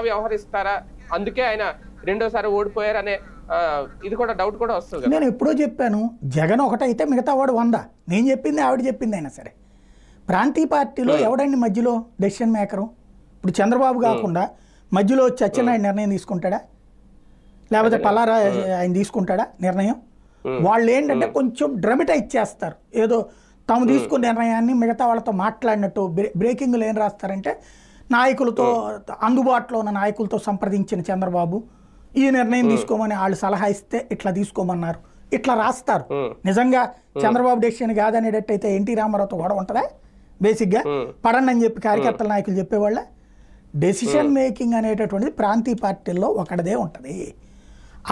వ్యవహరిస్తారా అందుకే ఆయన రెండోసారి ఓడిపోయారనే ఇది కూడా డౌట్ కూడా వస్తుంది నేను ఎప్పుడో చెప్పాను జగన్ ఒకటైతే మిగతా వాడు వంద. నేను చెప్పింది ఆవిడ చెప్పింది అయినా సరే. ప్రాంతీయ పార్టీలో ఎవడండి మధ్యలో డెసిషన్ మేకరు ఇప్పుడు చంద్రబాబు కాకుండా మధ్యలో వచ్చి అచ్చెన్నాయుడు నిర్ణయం తీసుకుంటాడా? లేకపోతే పలారా ఆయన తీసుకుంటాడా నిర్ణయం? వాళ్ళు ఏంటంటే కొంచెం డ్రమటైజ్ చేస్తారు ఏదో తాము తీసుకున్న నిర్ణయాన్ని మిగతా వాళ్ళతో మాట్లాడినట్టు బ్రే- బ్రేకింగ్లు ఏం రాస్తారంటే నాయకులతో అందుబాటులో ఉన్న నాయకులతో సంప్రదించిన చంద్రబాబు ఈ నిర్ణయం తీసుకోమని వాళ్ళు సలహా ఇస్తే ఇట్లా తీసుకోమన్నారు. ఇట్లా రాస్తారు. నిజంగా చంద్రబాబు డెసిషన్ కాదనేటట్టయితే ఎన్టీ రామారావుతో గొడవ ఉంటుందా? బేసిక్గా పడండి అని చెప్పి కార్యకర్తల నాయకులు చెప్పేవాళ్ళ? డెసిషన్ మేకింగ్ అనేటటువంటిది ప్రాంతీయ పార్టీల్లో ఒకటిదే ఉంటుంది.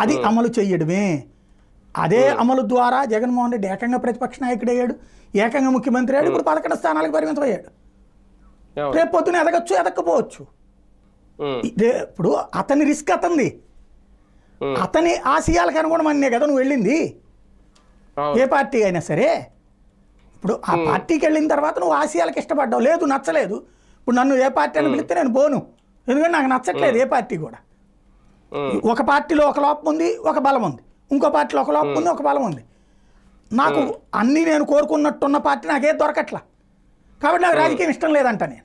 అది అమలు చేయడమే అదే అమలు ద్వారా జగన్మోహన్ రెడ్డి ఏకంగా ప్రతిపక్ష నాయకుడు అయ్యాడు ఏకంగా ముఖ్యమంత్రి అయ్యాడు. ఇప్పుడు పదకొండు స్థానాలకు పరిమితం అయ్యాడు. రేపు పొద్దున ఎదగచ్చు ఎదక్కపోవచ్చు. ఇప్పుడు అతని రిస్క్ అతంది అతని ఆశయాలకు అనుగుణమనే కదా నువ్వు వెళ్ళింది. ఏ పార్టీ అయినా సరే. ఇప్పుడు ఆ పార్టీకి వెళ్ళిన తర్వాత నువ్వు ఆశయాలకు ఇష్టపడ్డావు. లేదు నచ్చలేదు. ఇప్పుడు నన్ను ఏ పార్టీ అని పిలిస్తే నేను పోను. ఎందుకంటే నాకు నచ్చట్లేదు ఏ పార్టీ కూడా. ఒక పార్టీలో ఒక లోపం ఉంది ఒక బలం ఉంది. ఇంకో పార్టీలో ఒక లోపం ఉంది ఒక బలం ఉంది. నాకు అన్నీ నేను కోరుకున్నట్టున్న పార్టీ నాకే దొరకట్లా. కాబట్టి నాకు రాజకీయం ఇష్టం లేదంట నేను.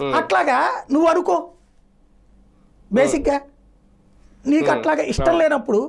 అట్లాగా నువ్వు అనుకో బేసిక్గా నీకు అట్లాగా ఇష్టం లేనప్పుడు